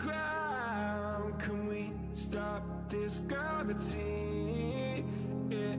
ground Can we stop this gravity? It